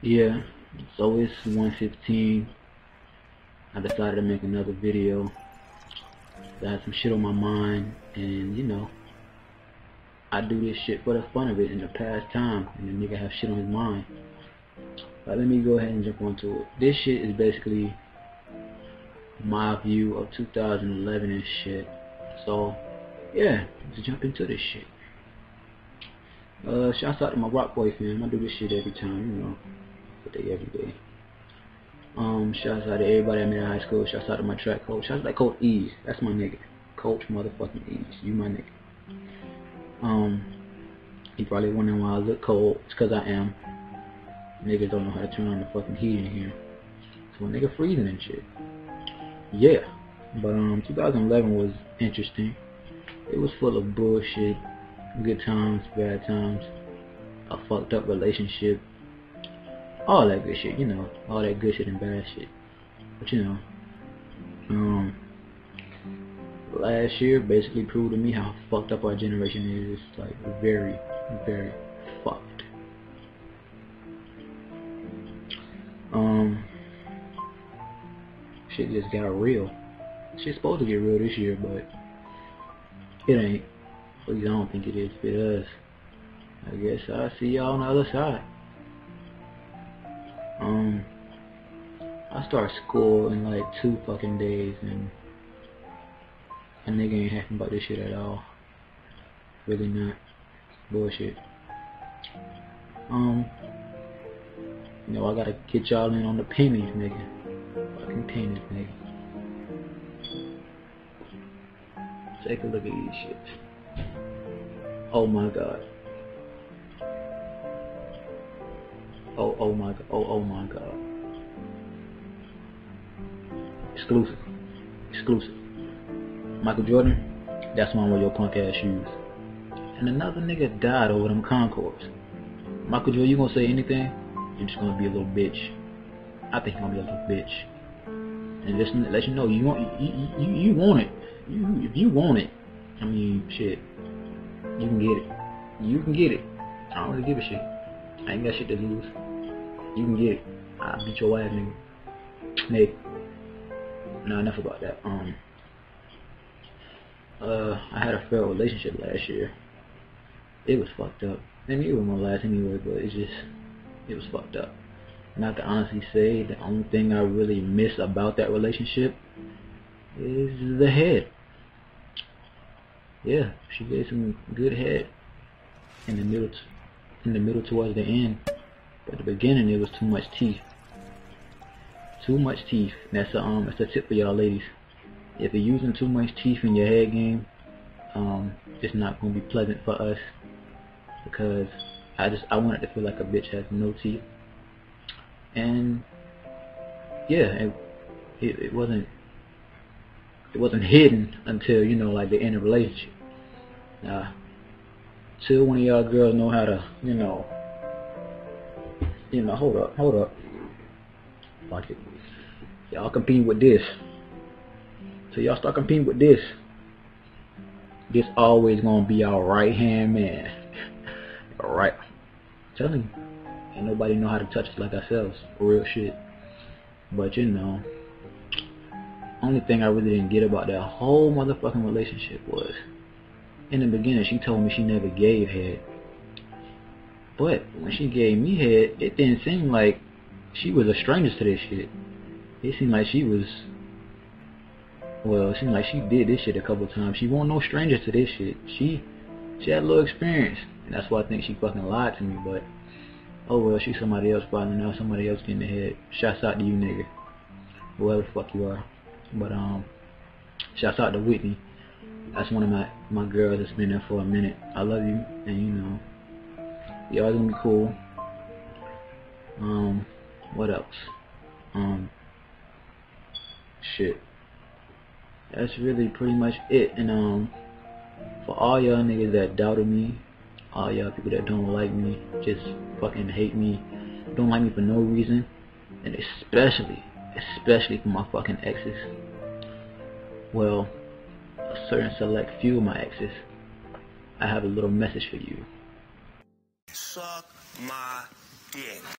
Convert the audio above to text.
Yeah, so it's 1:15. I decided to make another video. I had some shit on my mind, and you know, I do this shit for the fun of it in the past time, and the nigga have shit on his mind. But let me go ahead and jump onto it. This shit is basically my view of 2011 and shit. So, yeah, let's jump into this shit. Uh, shouts out to my Rock Boy fam. I do this shit every time, you know day every day. Um, shouts out to everybody I met in high school. Shouts out to my track coach. Shouts out to Coach Ease. That's my nigga. Coach motherfucking Ease. You my nigga. Um, you probably wondering why I look cold. It's cause I am. Niggas don't know how to turn on the fucking heat in here. So a nigga freezing and shit. Yeah. But um 2011 was interesting. It was full of bullshit, good times, bad times, a fucked up relationship, all that good shit, you know, all that good shit and bad shit. But you know, um, last year basically proved to me how fucked up our generation is. Like very, very fucked. Um, shit just got real. Shit's supposed to get real this year, but it ain't. At least I don't think it is. If it does, I guess I'll see y'all on the other side. Um, I start school in like two fucking days, and a nigga ain't happy about this shit at all. Really not. Bullshit. Um, you know, I gotta get y'all in on the pennies, nigga. Fucking pennies, nigga. Take a look at these shits. Oh my god. Oh, oh my god. Oh, oh my god. Exclusive. Exclusive. Michael Jordan, that's one of your punk ass shoes. And another nigga died over them Concords. Michael Jordan, you gonna say anything? You're just gonna be a little bitch. I think you're gonna be a little bitch. And listen, let you know you want you, you, you want it. You if you want it, I mean shit, you can get it. You can get it. I don't really give a shit. I ain't got shit to lose. You can get it. I'll beat your ass, nigga. Nigga. No, enough about that. Um, uh, I had a failed relationship last year. It was fucked up. I mean, it was my last anyway, but it just, it was fucked up. And I can honestly say the only thing I really miss about that relationship is the head. Yeah, she gave some good head in the middle, in the middle towards the end. At the beginning, it was too much teeth. Too much teeth. That's a um, that's a tip for y'all ladies. If you're using too much teeth in your head game, um, it's not gonna be pleasant for us because I just I wanted to feel like a bitch has no teeth. And yeah, it, it, it wasn't it wasn't hidden until you know like the end of the relationship. Now, till one of y'all girls know how to you know you know, hold up, hold up. Fuck it. Y'all competing with this. So y'all start competing with this. This always gonna be our right hand man. Alright. Telling you. Ain't nobody know how to touch us like ourselves. Real shit. But you know. Only thing I really didn't get about that whole motherfucking relationship was in the beginning she told me she never gave head. But when she gave me head, it didn't seem like she was a stranger to this shit. It seemed like she was, well, it seemed like she did this shit a couple times. She wasn't no stranger to this shit. She, she had a little experience, and that's why I think she fucking lied to me. But oh well, she's somebody else probably now. Somebody else getting the head. Shouts out to you, nigga. Whoever the fuck you are. But um, shouts out to Whitney. That's one of my my girls that's been there for a minute. I love you, and you know y'all gonna be cool. Um, what else? Um, shit. That's really pretty much it. And um, for all y'all niggas that doubted me, all y'all people that don't like me, just fucking hate me, don't like me for no reason, and especially, especially for my fucking exes. Well, a certain select few of my exes, I have a little message for you. Suck my dick.